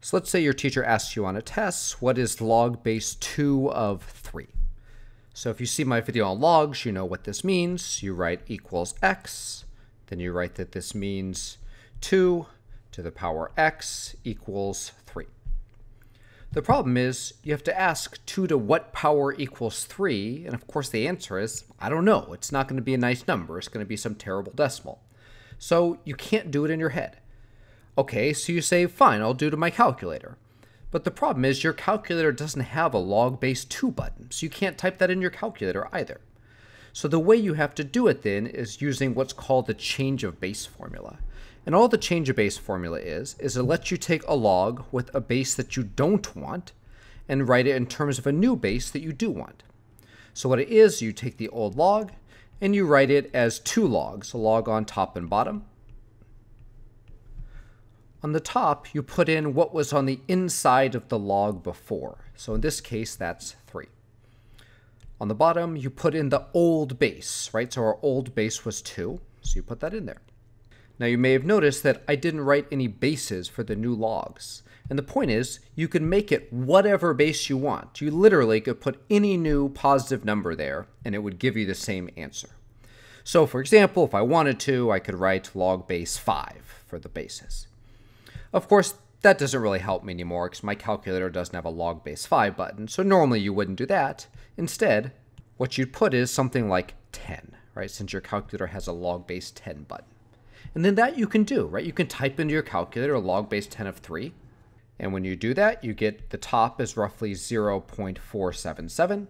So let's say your teacher asks you on a test, what is log base 2 of 3? So if you see my video on logs, you know what this means. You write equals x, then you write that this means 2 to the power x equals 3. The problem is you have to ask 2 to what power equals 3, and of course the answer is, I don't know. It's not going to be a nice number. It's going to be some terrible decimal. So you can't do it in your head. Okay, so you say, fine, I'll do in my calculator. But the problem is your calculator doesn't have a log base 2 button, so you can't type that in your calculator either. So the way you have to do it then is using what's called the change of base formula. And all the change of base formula is, is it lets you take a log with a base that you don't want and write it in terms of a new base that you do want. So what it is, you take the old log and you write it as two logs, a log on top and bottom, on the top, you put in what was on the inside of the log before. So in this case, that's 3. On the bottom, you put in the old base, right? So our old base was 2, so you put that in there. Now you may have noticed that I didn't write any bases for the new logs. And the point is, you can make it whatever base you want. You literally could put any new positive number there, and it would give you the same answer. So for example, if I wanted to, I could write log base 5 for the bases. Of course, that doesn't really help me anymore because my calculator doesn't have a log base 5 button, so normally you wouldn't do that. Instead, what you'd put is something like 10, right, since your calculator has a log base 10 button. And then that you can do, right? You can type into your calculator log base 10 of 3. And when you do that, you get the top is roughly 0.477.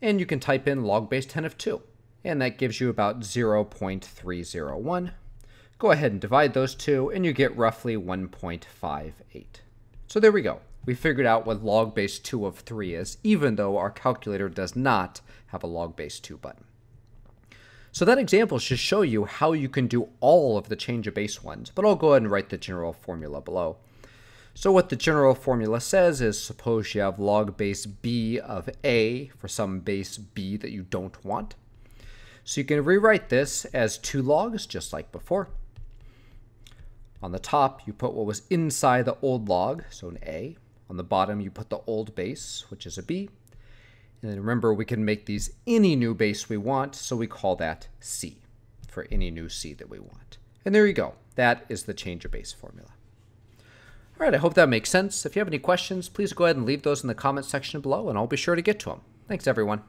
And you can type in log base 10 of 2. And that gives you about 0.301. Go ahead and divide those two, and you get roughly 1.58. So there we go. We figured out what log base 2 of 3 is, even though our calculator does not have a log base 2 button. So that example should show you how you can do all of the change of base ones, but I'll go ahead and write the general formula below. So what the general formula says is suppose you have log base b of a for some base b that you don't want. So you can rewrite this as two logs, just like before. On the top, you put what was inside the old log, so an A. On the bottom, you put the old base, which is a B. And then remember, we can make these any new base we want, so we call that C for any new C that we want. And there you go. That is the change of base formula. All right, I hope that makes sense. If you have any questions, please go ahead and leave those in the comment section below, and I'll be sure to get to them. Thanks, everyone.